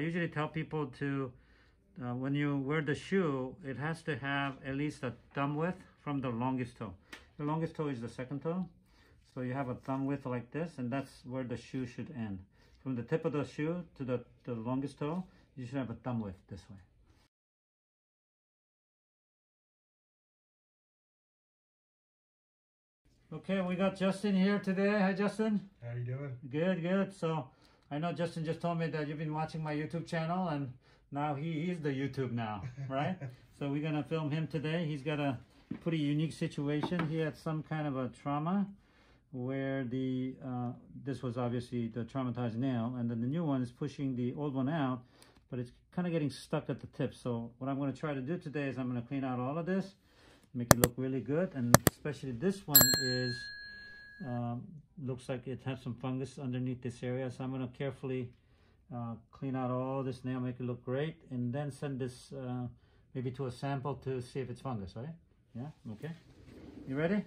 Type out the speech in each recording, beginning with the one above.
I usually tell people to, uh, when you wear the shoe, it has to have at least a thumb width from the longest toe. The longest toe is the second toe. So you have a thumb width like this, and that's where the shoe should end. From the tip of the shoe to the, the longest toe, you should have a thumb width this way. Okay, we got Justin here today. Hi, Justin. How you doing? Good, good. So I know Justin just told me that you've been watching my YouTube channel, and now he is the YouTube now, right? so we're gonna film him today. He's got a pretty unique situation. He had some kind of a trauma where the uh, this was obviously the traumatized nail, and then the new one is pushing the old one out, but it's kind of getting stuck at the tip. So what I'm going to try to do today is I'm going to clean out all of this make it look really good and especially this one is um, looks like it has some fungus underneath this area so I'm going to carefully uh, clean out all this nail make it look great and then send this uh, maybe to a sample to see if it's fungus right? Yeah? Okay. You ready?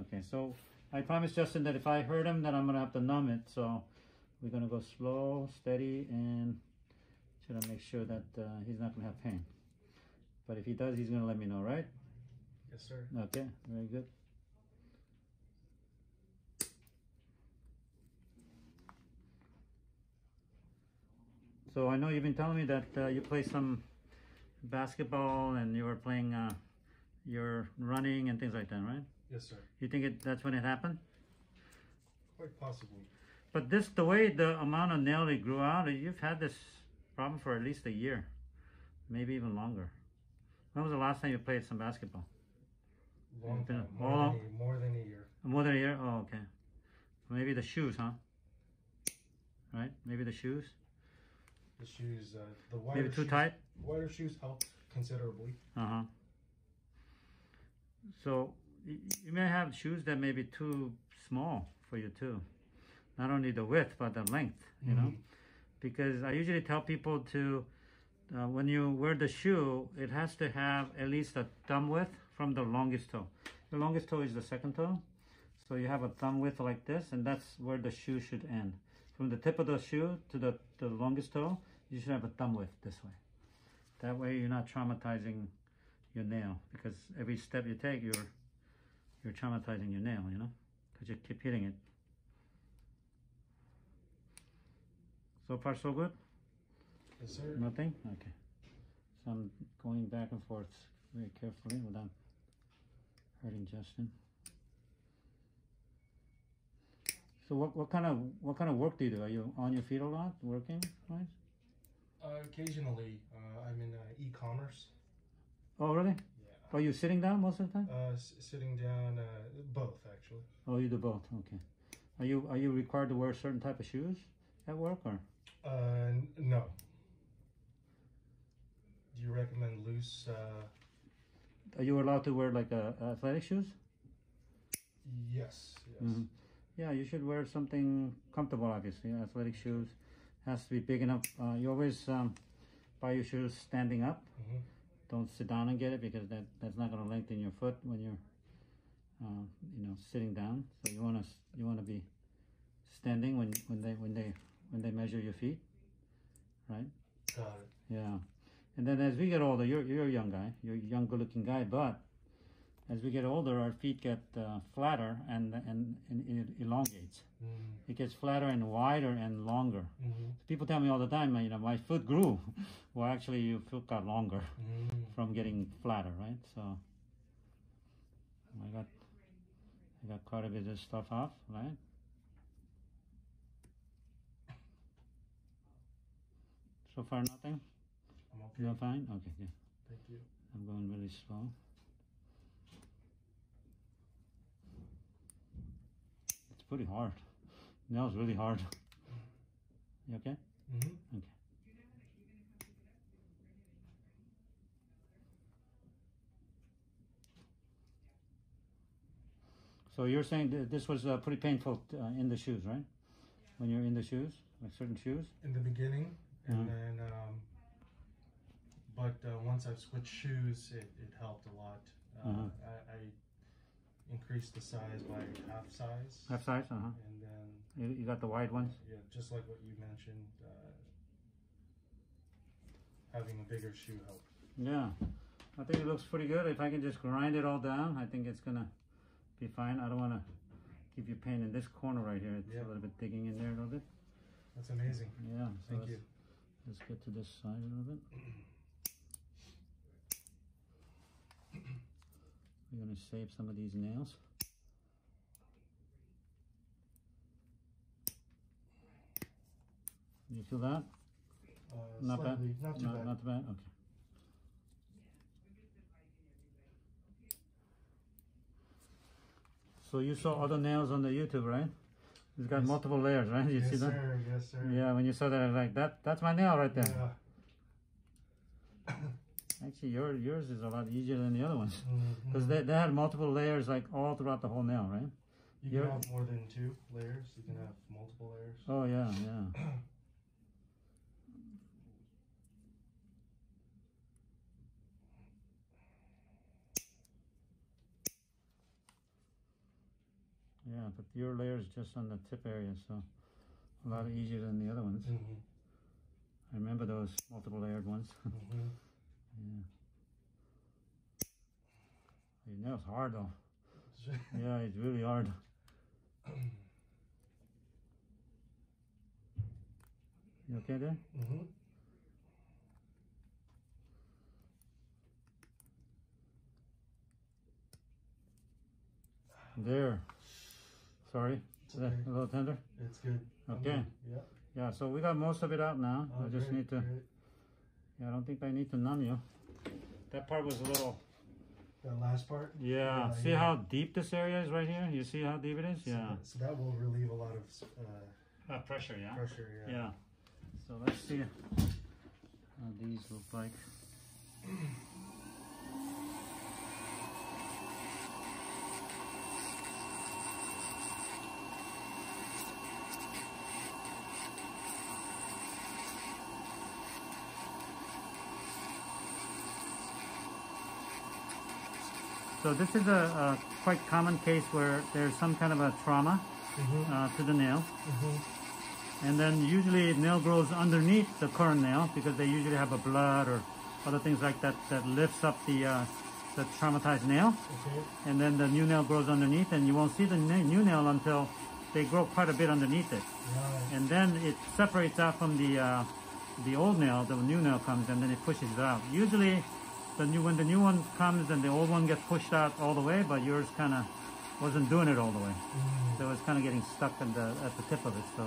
Okay so I promised Justin that if I hurt him then I'm gonna have to numb it so we're gonna go slow steady and try to make sure that uh, he's not gonna have pain. But if he does he's gonna let me know right? Yes, sir. Okay, very good. So I know you've been telling me that uh, you play some basketball and you were playing, uh, you're running and things like that, right? Yes, sir. You think it, that's when it happened? Quite possibly. But this, the way the amount of nail it grew out, you've had this problem for at least a year, maybe even longer. When was the last time you played some basketball? Long time. More, long- than a, more than a year. More than a year? Oh, okay. Maybe the shoes, huh? Right? Maybe the shoes? The shoes, uh, the wider Maybe too shoes, tight? Wider shoes helped considerably. Uh-huh. So you may have shoes that may be too small for you too. Not only the width, but the length, you know? Mhm. Because I usually tell people to, uh, when you wear the shoe, it has to have at least a thumb width from the longest toe. The longest toe is the second toe. So you have a thumb width like this, and that's where the shoe should end. From the tip of the shoe to the, the longest toe, you should have a thumb lift this way. That way you're not traumatizing your nail because every step you take, you're you're traumatizing your nail, you know, because you keep hitting it. So far, so good. Yes, sir. Nothing? Okay. So I'm going back and forth very carefully without hurting Justin. So what, what kind of what kind of work do you do? Are you on your feet a lot, working, right? Uh, occasionally, uh, I'm in uh, e-commerce. Oh, really? Yeah. Are you sitting down most of the time? Uh, s- sitting down, uh, both actually. Oh, you do both. Okay. Are you are you required to wear a certain type of shoes at work, or? Uh, no. Do you recommend loose? Uh, Are you allowed to wear like uh, athletic shoes? yes. Yes. Mhm. Yeah, you should wear something comfortable. Obviously, athletic shoes has to be big enough. Uh, you always um, buy your shoes standing up. Mhm. Don't sit down and get it because that that's not going to lengthen your foot when you're, uh, you know, sitting down. So you want to you want to be standing when when they when they when they measure your feet, right? Got it. Yeah. And then as we get older, you're, you're a young guy, you're a young, good looking guy, but as we get older, our feet get uh, flatter and, and, and it elongates. Mm. It gets flatter and wider and longer. hmm People tell me all the time, you know, my foot grew. well, actually, your foot got longer Mm. from getting flatter, right? So I got, I got quite a bit of stuff off, right? So far, nothing? I'm okay. You're fine? Okay, good. Thank you. I'm going really slow. Pretty hard. Nail's really hard. You okay? hmm Okay. So you're saying that this was uh, pretty painful uh, in the shoes, right? When you're in the shoes, like certain shoes. In the beginning, and Mhm. then, um, but uh, once I've switched shoes, it, it helped a lot. Uh, Mhm. I, I increased the size by half size, Half size, uh huh. and then You, you got the wide ones. yeah, just like what you mentioned, uh, having a bigger shoe help. Yeah, I think it looks pretty good. If I can just grind it all down, I think it's gonna be fine. I don't want to give you pain in this corner right here. It's Yeah. a little bit digging in there a little bit. That's amazing. Yeah. so Thank let's- you. Let's get to this side a little bit. We're gonna save some of these nails. You feel that? Uh, Not bad. not too not, bad. Not too bad. Okay. So you saw other nails on the YouTube, right? It's got Yes. multiple layers, right? You yes, see that? sir. Yes, sir. Yeah, when you saw that, I was like, that that's my nail right there. Yeah. Actually, your, yours is a lot easier than the other ones. Mhm. Because they, they had multiple layers like all throughout the whole nail, right? You you're- can have more than two layers. You can have multiple layers. Oh, yeah, yeah. Yeah, but your layer is just on the tip area, so a lot easier than the other ones. Mhm. I remember those multiple layered ones. Mhm. Yeah. Your nail's hard though. Yeah, it's really hard. You okay there? Mhm. There. Sorry. It's Is that okay. a little tender? It's good. Okay. yeah. Yeah, so we got most of it out now. Oh, I just great, need to, great. Yeah, I don't think I need to numb you. That part was a little, That last part. yeah. Yeah, see yeah. how deep this area is right here? You see how deep it is? So Yeah. So that will relieve a lot of uh, Uh, pressure, yeah. pressure. Yeah. Yeah. So let's see how these look like. So this is a, a quite common case where there's some kind of a trauma Mhm. uh, to the nail. Mhm. And then usually nail grows underneath the current nail because they usually have a blood or other things like that that lifts up the uh, the traumatized nail. Okay. And then the new nail grows underneath, and you won't see the new nail until they grow quite a bit underneath it. Right. And then it separates out from the uh, the old nail. The new nail comes, and then it pushes it out. Usually, the new when the new one comes, and the old one gets pushed out all the way, but yours kind of wasn't doing it all the way. Mm. So it was kind of getting stuck at the at the tip of it. So.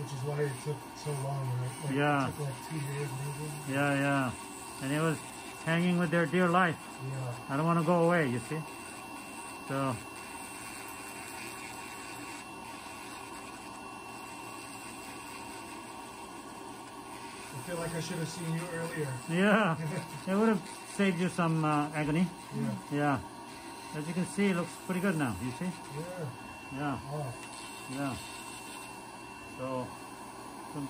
Which is why it took so long, right? Like, Yeah. It took like two years maybe. Yeah, yeah. And it was hanging with their dear life. Yeah. I don't want to go away, you see. So, I feel like I should have seen you earlier. yeah, it would have saved you some uh, agony. Yeah. Yeah. As you can see, it looks pretty good now, you see? Yeah. Yeah, Oh. yeah. So, some-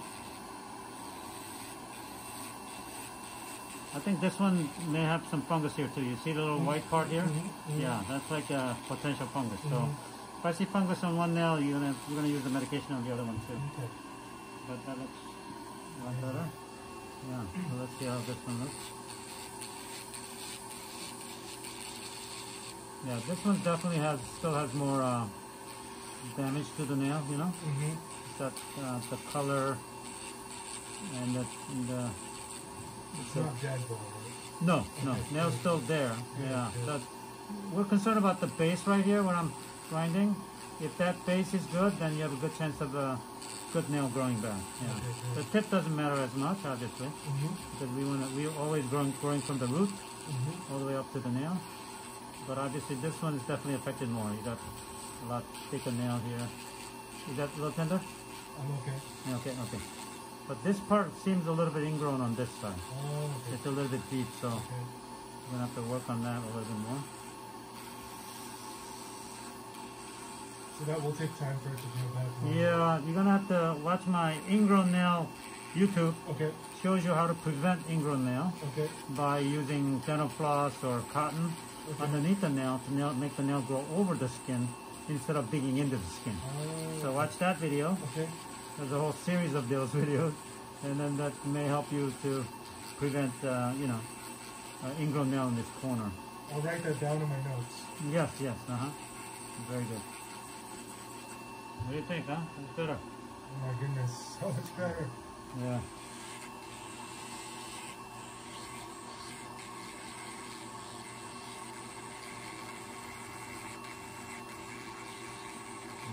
I think this one may have some fungus here too. You see the little white part here? Mhm, mhm. Yeah, that's like a potential fungus. So, Mhm. if I see fungus on one nail, you're gonna you're gonna use the medication on the other one too. Okay. But that looks a lot better. Yeah, so let's see how this one looks. Yeah, this one definitely has still has more uh, damage to the nail, you know? Mm-hmm. That uh, the color and the, and the It's not dead though, right? no, no, nail's still there. Yeah, so we're concerned about the base right here when I'm grinding. If that base is good, then you have a good chance of a good nail growing back. Yeah. Okay, The tip doesn't matter as much, obviously, Mm-hmm. because we want to, we're always growing, growing from the root Mm-hmm. all the way up to the nail. But obviously this one is definitely affected more. You got a lot thicker nail here. Is that a little tender? I'm okay. Okay, okay. But this part seems a little bit ingrown on this side. Oh, okay. It's a little bit deep, so Okay. we're gonna have to work on that a little bit more. So that will take time for it to grow back. Yeah, you're gonna have to watch my ingrown nail YouTube. Okay. Shows you how to prevent ingrown nail Okay. by using dental floss or cotton Okay. underneath the nail to nail, make the nail grow over the skin instead of digging into the skin. Oh, So watch that video. Okay. There's a whole series of those videos, and then that may help you to prevent, uh, you know, uh, ingrown nail in this corner. I'll write that down in my notes. Yes, yes, uh-huh. Very good. What do you think, huh? It's better. Oh my goodness, so much better. Yeah.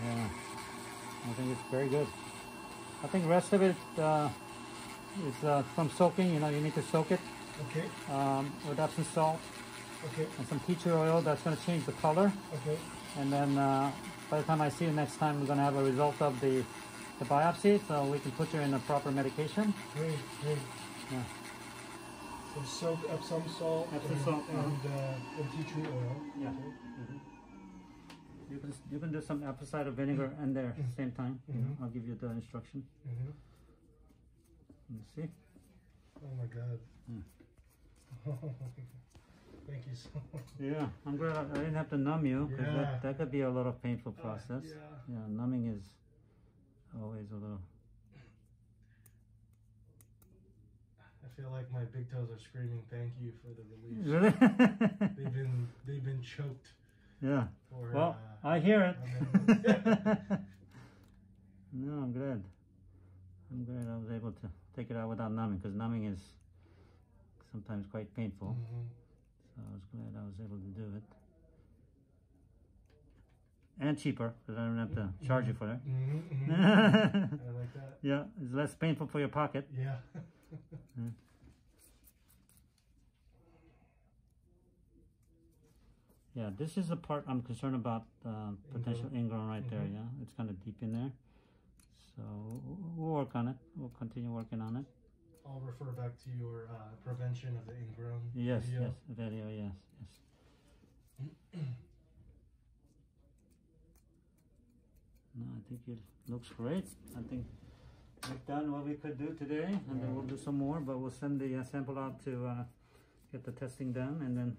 Yeah, I think it's very good. I think the rest of it uh, is uh, from soaking. You know, you need to soak it Okay, um, with Epsom salt okay, and some tea tree oil. That's going to change the color. okay. And then uh, by the time I see you next time, we're going to have a result of the, the biopsy, so we can put you in the proper medication. Great, great. Yeah. So soak Epsom salt Epsom and, salt, uh-huh. and, uh, and tea tree oil. Yeah. Okay. You can you can do some apple cider vinegar in there at the same time. You know, Mhm. I'll give you the instruction. hmm You see? Oh my god. Hmm. Thank you so much. Yeah, I'm glad I, I didn't have to numb you because Yeah. that, that could be a lot of painful Uh, process. yeah. yeah, numbing is always a little. I feel like my big toes are screaming thank you for the relief. Really? They've been they've been choked yeah. for Well, uh, I hear it. No, I'm glad. I'm glad I was able to take it out without numbing because numbing is sometimes quite painful. mhm. So I was glad I was able to do it. And cheaper because I don't have to charge you for it. Mhm, mhm. I like that. Yeah, it's less painful for your pocket. Yeah. Yeah, this is the part I'm concerned about uh, potential ingrown right there. Mhm. Yeah, it's kind of deep in there. So we'll work on it. We'll continue working on it. I'll refer back to your uh, prevention of the ingrown Yes, video. yes, video, yes, yes. No, I think it looks great. I think we've done what we could do today, and then we'll do some more. But we'll send the uh, sample out to uh, get the testing done, and then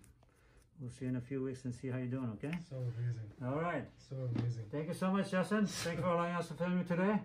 we'll see you in a few weeks and see how you're doing. Okay? So amazing. All right. So amazing. Thank you so much, Justin. Thank you for allowing us to film you today.